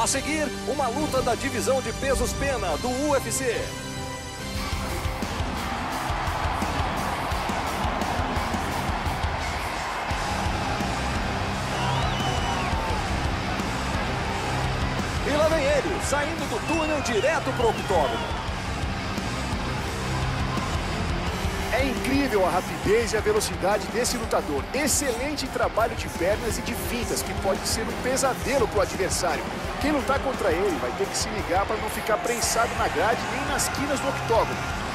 A seguir, uma luta da divisão de pesos pena do UFC. E lá vem ele, saindo do túnel direto pro octógono. É incrível a rapidez e a velocidade desse lutador. Excelente trabalho de pernas e de fintas, que pode ser um pesadelo para o adversário. Quem lutar contra ele vai ter que se ligar para não ficar prensado na grade nem nas quinas do octógono.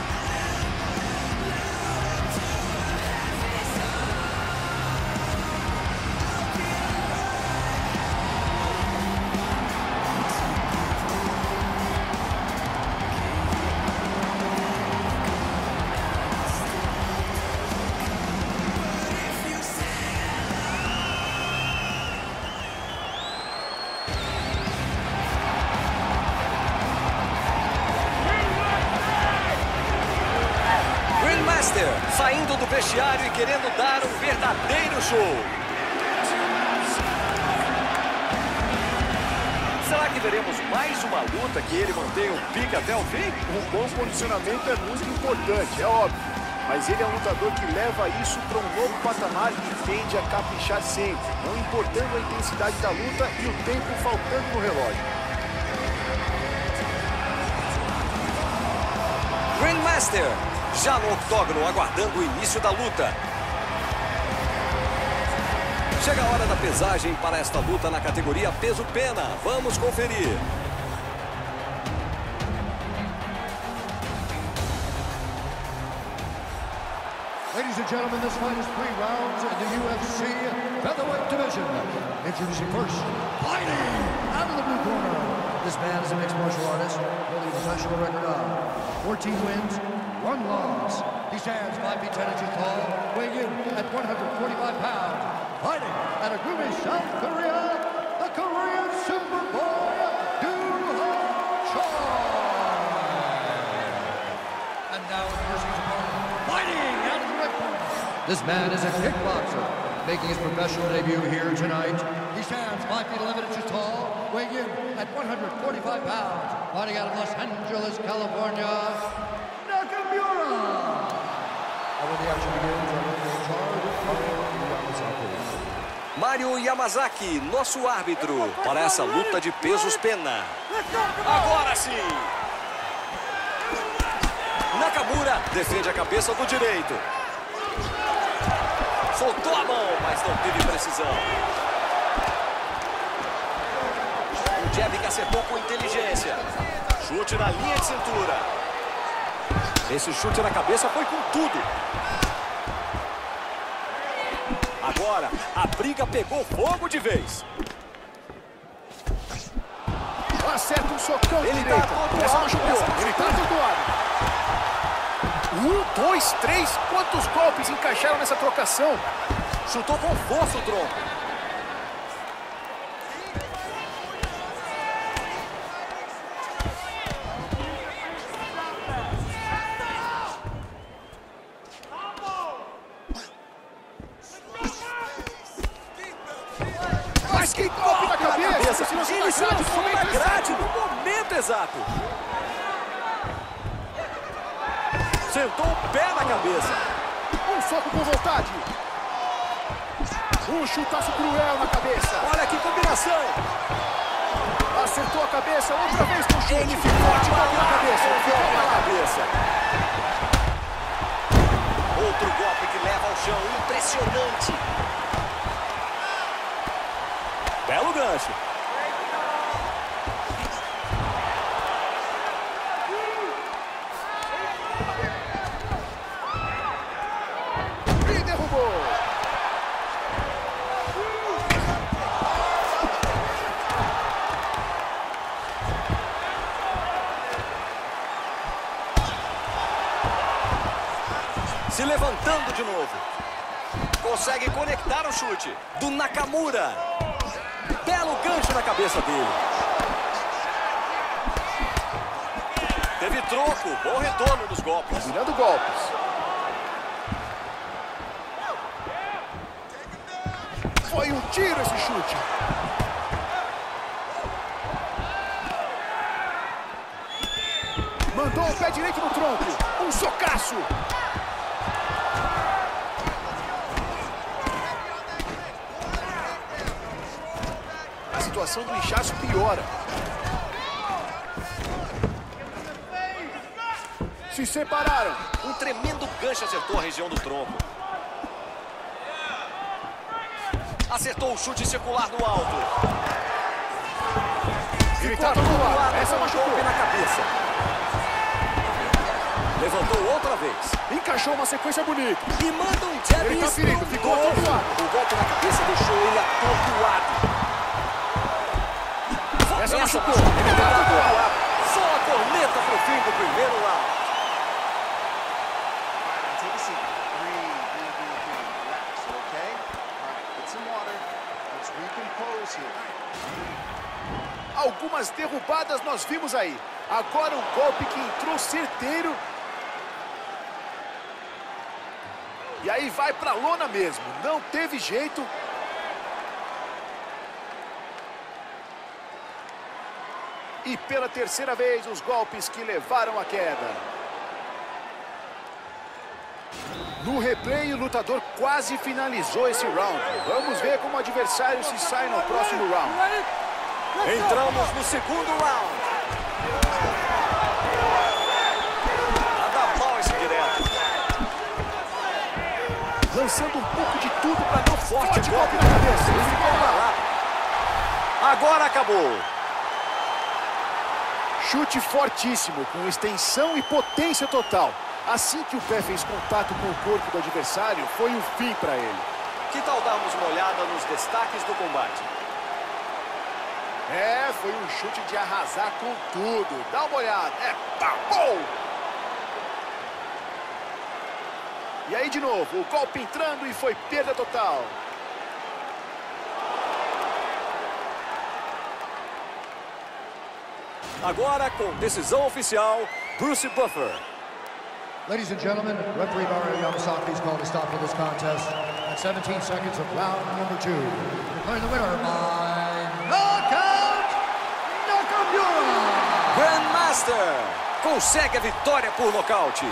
Saindo do vestiário e querendo dar um verdadeiro show. Será que veremos mais uma luta que ele mantenha o pique até o fim? Um bom condicionamento é muito importante, é óbvio. Mas ele é um lutador que leva isso para um novo patamar e tende a caprichar sempre, não importando a intensidade da luta e o tempo faltando no relógio. Grandmaster já no octógono aguardando o início da luta. Chega a hora da pesagem para esta luta na categoria peso-pena. Vamos conferir. Ladies and gentlemen, this fight is three rounds in the UFC featherweight division. Introducing first, fighting out of the blue corner. This man is a mixed martial artist holding a professional record of 14 wins, one loss. He stands 5 feet 10 inches tall, weighing in at 145 pounds. Fighting out of Gumi, South Korea, the Korean Superboy, Doo-Ha Choi. And now introducing his opponent, fighting out of the red. This man is a kickboxer, making his professional debut here tonight. He stands 5 feet 11 inches tall, weighing in at 145 pounds. Fighting out of Los Angeles, California, Mário Yamazaki, nosso árbitro, para essa luta de pesos pena. Agora sim! Nakamura defende a cabeça do direito. Soltou a mão, mas não teve precisão. Um jab que acertou com inteligência. Chute na linha de cintura. Esse chute na cabeça foi com tudo. Agora, a briga pegou fogo de vez. Acerta um socão Ele tá direita. atordoado, Ele tá atordoado. Um, dois, três. Quantos golpes encaixaram nessa trocação? Chutou com força o tronco. Cabeça! cabeça. Se Ele na se grade, lançou foi na interessante. grade no momento exato. Sentou o pé na cabeça. Um soco com vontade. Um chutaço cruel na cabeça. Olha que combinação. Acertou a cabeça outra vez com o chute. Ele ficou abalado. Se levantando de novo. Consegue conectar o chute do Nakamura. Belo gancho na cabeça dele. Teve troco, bom retorno dos golpes. Virando golpes. Foi um tiro esse chute. Mandou o pé direito no tronco. Um socaço. Situação do inchaço piora. Se separaram. Um tremendo gancho acertou a região do tronco. Acertou o chute circular no alto. Ele tá lado. atordoado Essa machucou. golpe na cabeça. Levantou outra vez. Encaixou uma sequência bonita. E manda um jab Ele tá ficou atordoado. O golpe na cabeça deixou ele atordoado. Machucou. Só a corneta pro fim do primeiro round. Algumas derrubadas nós vimos aí. Agora um golpe que entrou certeiro. E aí vai pra lona mesmo. Não teve jeito. E pela terceira vez, os golpes que levaram à queda. No replay, o lutador quase finalizou esse round. Vamos ver como o adversário se sai no próximo round. Entramos no segundo round. Nada mal esse direto. Lançando um pouco de tudo para dar um forte, Forte golpe na cabeça. Ele ficou pra lá. Agora acabou. Chute fortíssimo, com extensão e potência total. Assim que o pé fez contato com o corpo do adversário, foi o fim para ele. Que tal darmos uma olhada nos destaques do combate? É, foi um chute de arrasar com tudo. Dá uma olhada. É, tá bom! E aí de novo, o golpe entrando e foi perda total. Agora, com decisão oficial, Bruce Buffer. Ladies and gentlemen, referee Mario Yamasaki has called a stop to this contest at 17 seconds of round number two. Declaring the winner by knockout, Nakamura! Grandmaster consegue a vitória por nocaute.